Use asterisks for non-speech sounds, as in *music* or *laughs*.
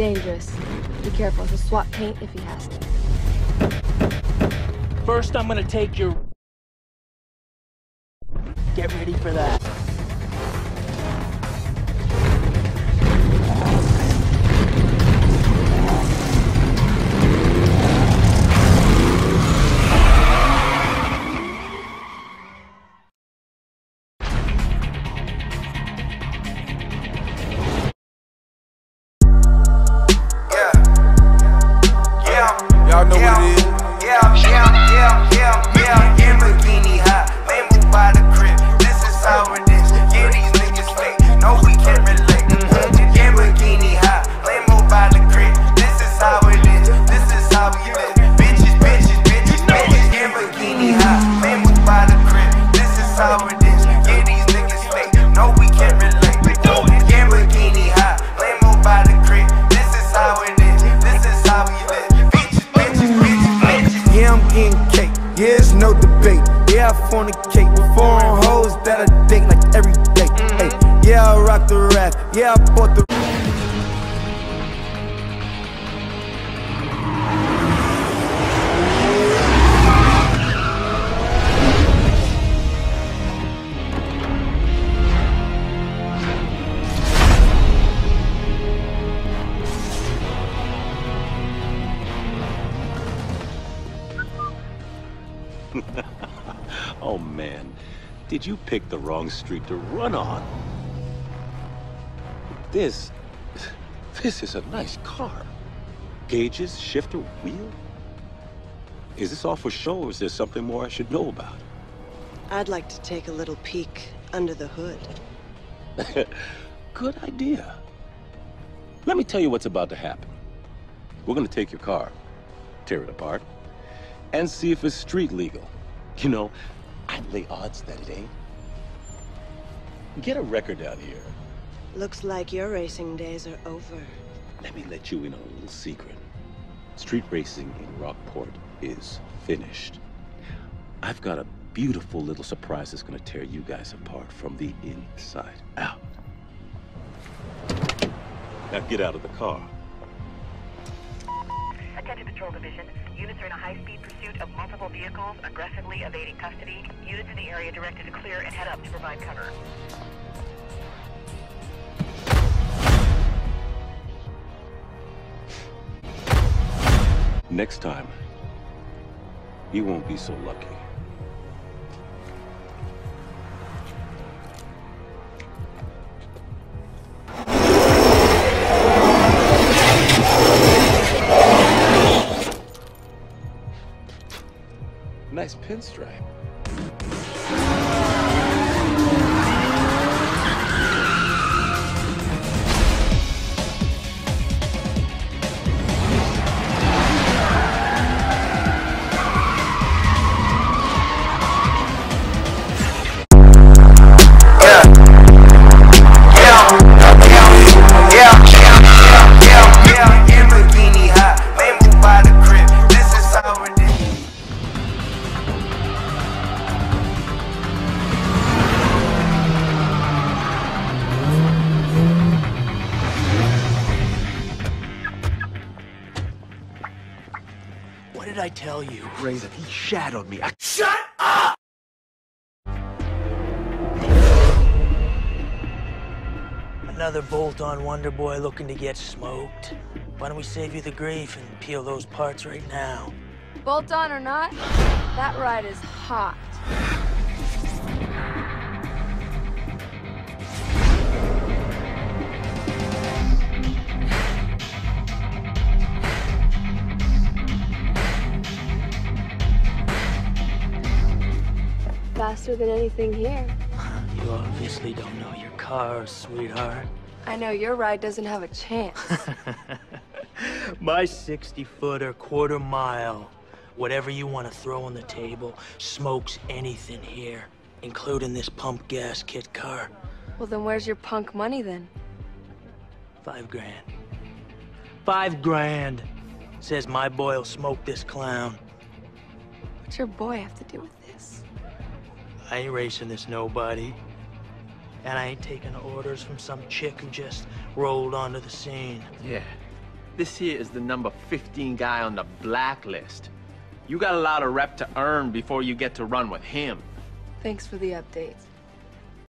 dangerous. Be careful, he'll swap paint if he has to. First, I'm gonna take your... Get ready for that. Fornicate with foreign hoes that I date like every day. Hey, yeah, I rock the rap. Yeah, I bought the. *laughs* Oh man, did you pick the wrong street to run on? This. This is a nice car. Gauges, shifter, wheel? Is this all for show or is there something more I should know about? I'd like to take a little peek under the hood. *laughs* Good idea. Let me tell you what's about to happen. We're gonna take your car, tear it apart, and see if it's street legal. You know, I'd lay odds that it ain't. Get a record out here. Looks like your racing days are over. Let me let you in on a little secret. Street racing in Rockport is finished. I've got a beautiful little surprise that's gonna tear you guys apart from the inside out. Now get out of the car. Attention Patrol Division. Units are in a high-speed pursuit of multiple vehicles, aggressively evading custody. Units in the area directed to clear and head up to provide cover. Next time, you won't be so lucky. Nice pinstripe. What did I tell you? Razor, he shadowed me. I Shut up! Another bolt-on Wonder Boy looking to get smoked. Why don't we save you the grief and peel those parts right now? Bolt on or not, that ride is hot. Faster than anything here. You obviously don't know your car, sweetheart. I know your ride doesn't have a chance. *laughs* My 60 footer, quarter mile, whatever you want to throw on the table, smokes anything here, including this pump gas kit car. well, then where's your punk money then? Five grand. Five grand. Says my boy'll smoke this clown. What's your boy have to do with this? I ain't racing this nobody. And I ain't taking orders from some chick who just rolled onto the scene. Yeah. This here is the number 15 guy on the blacklist. You got a lot of rep to earn before you get to run with him. Thanks for the updates.